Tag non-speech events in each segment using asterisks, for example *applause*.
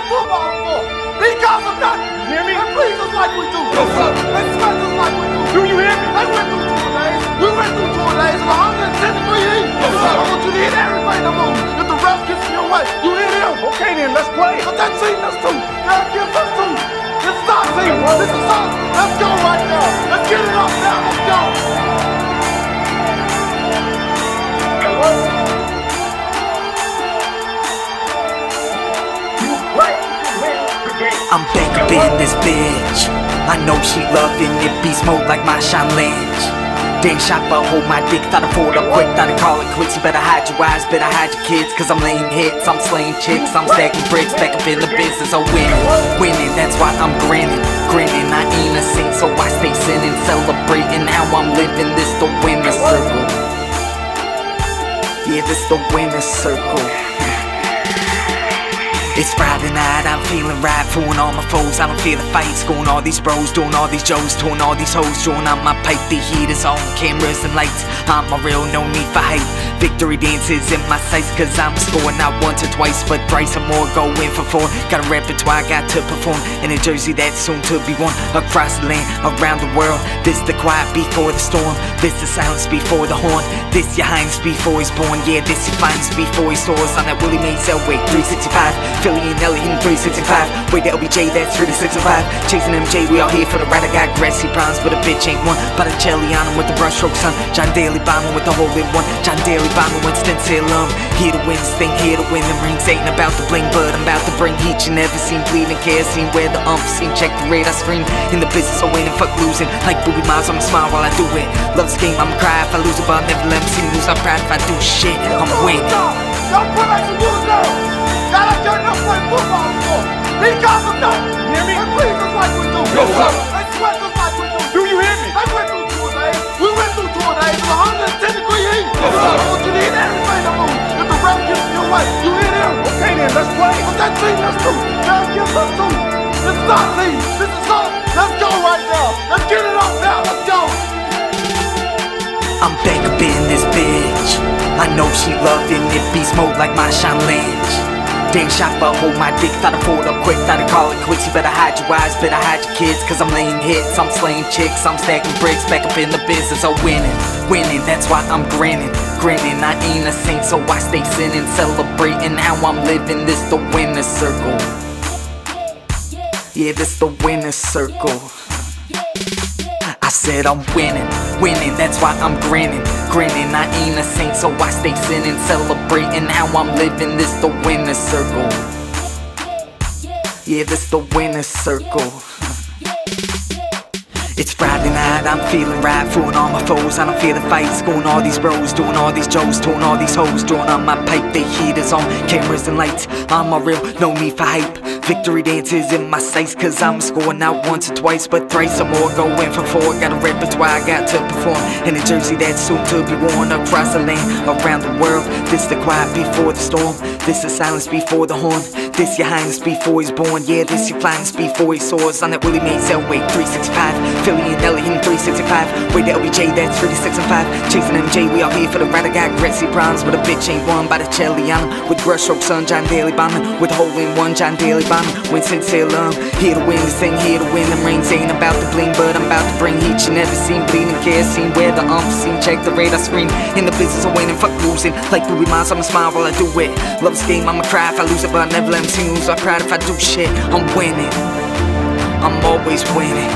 play football for. These guys are. You hear me? They please us like we do. Yes, sir. They smack us like we do. Do you hear me? They went through tour days. We went through tour days of 110 degree. Yes, sir. I want you to hit everything to move. If the ref gets in your way, you hit him. Okay then, let's play. But that team us too. That gives us too. Up in this bitch. I know she loving it, beast mode like Marshawn Lynch. Then shot but hold my dick, thought I'd fold up quick, thought I'd call it quits. You better hide your eyes, better hide your kids, cause I'm laying hits, I'm slaying chicks, I'm stacking bricks, back up in the business of winning. Winning, that's why I'm grinning. Grinning, I ain't a saint, so I stay sinning, celebrating how I'm living this the winner circle. Yeah, this the winner circle. It's Friday night, I'm feeling right, fooling all my foes. I don't feel the fights, going all these bros, doing all these joes, doing all these hoes, drawing out my pipe. The heat is on, cameras and lights. I'm a real, no need for hype. Victory dances in my sights, cause I'm scoring not once or twice, but thrice or more. Go in for four. Got a repertoire, I got to perform in a jersey that's soon to be worn across the land, around the world. This the quiet before the storm, this the silence before the horn. This your highness before he's born, yeah, this your finest before he soars on that Willie Mays Elway 365. Philly and Ellie in 365. Wait, the LBJ, that's 365. Chasing MJ, we all here for the ride. I got grassy problems, but a bitch ain't one. Botticelli on him with the brushstroke, son. John Daly bombing with the hole in one. John Daly bombing with stencil um. Here to win this thing, here to win the rings. Ain't about to bling, but I'm about to bring heat. You never seen bleeding, care seen where the ump seen. Check the rate, I scream in the business, so winning, fuck losing. Like Boobie Miles, I'ma smile while I do it. Love this game, I'ma cry if I lose it, but I'll never let 'em see me lose. I'm proud if I do shit, I'm winning. Y'all play like some little girls. Y'all like y'all never play football before. These guys are not. You hear me? They please us like we do. Yes, sir. They sweat us like we do. Do you hear me? They went through tour days. We went through tour days of 110 degree heat. Yes, sir. In way, you hit him. Okay then, let's play. But that us too. That gives us too. This is our team. This is us. Let's go right now. Let's get it up now. Let's go. I'm back up in this bitch. I know she loving it, beast mode like Marshawn Lynch. Then shot but hold my dick, thought I fold up quick, thought I call it quits. You better hide your eyes, better hide your kids, cause I'm laying hits, I'm slaying chicks, I'm stacking bricks, back up in the business of winning. Winning, that's why I'm grinning. Grinning, I ain't a saint, so I stay sinning, celebrating how I'm living this the winner circle. Yeah, this the winner circle. I said I'm winning, winning, that's why I'm grinning. Grinning, I ain't a saint, so I stay sinning, celebrating how I'm living this the winner circle. Yeah, this the winner circle. It's Friday night, I'm feeling right, fooling all my foes. I don't feel the fights, going all these bros, doing all these joes, doing all these hoes, drawing on my pipe. The heat on, cameras and lights. I'm a real, no need for hype. Victory dances in my sights, cause I'm scoring out once or twice, but thrice or more. Going for four, got a repertoire, I got to perform. In a jersey that's soon to be worn across the land, around the world. This the quiet before the storm, this the silence before the horn. This your highness before he's born, yeah, this your finest before he soars. On that Willie Mays Elway 365, Philly and Ellie in 365. Wait, the LBJ, that's 36 and 5. Chasing MJ, we all here for the ride. I got Grassy bronze, but a bitch ain't won by the him. With brushstroke, son, John Daly bombing. With a hole in one, John Daly bombing. Winston Salem, here to win this thing, here to win them rings. Ain't about to bling, but I'm about to bring heat. You never seen bleeding, care seen where the seen. Check the radar screen. In the business of winning, fuck losing. Like Boobie Miles, I'ma smile while I do it. Love this game, I'ma cry if I lose it, but I never let me. I'm proud if I do shit, I'm winning. I'm always winning.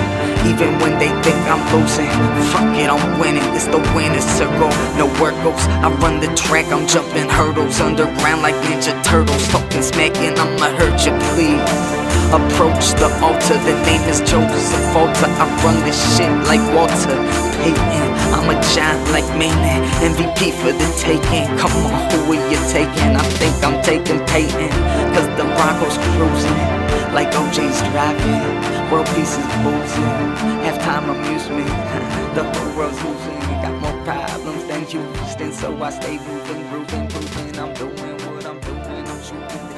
Even when they think I'm losing, fuck it, I'm winning. It's the winner's circle, no work goes. I run the track, I'm jumping hurdles underground like Ninja Turtles. Talking smacking, I'ma hurt you, please. Approach the altar, the name is Joseph Alter. I run this shit like Walter Payton. I'm a giant like Maine, MVP for the taking. Come on, who are you taking? I think I'm taking Peyton, cause the Broncos cruising like OJ's driving. World peace is boozing. Halftime amusement. *laughs* the whole world's losing. Got more problems than Houston, so I stay moving, grooving, proving I'm doing what I'm doing. I'm shooting.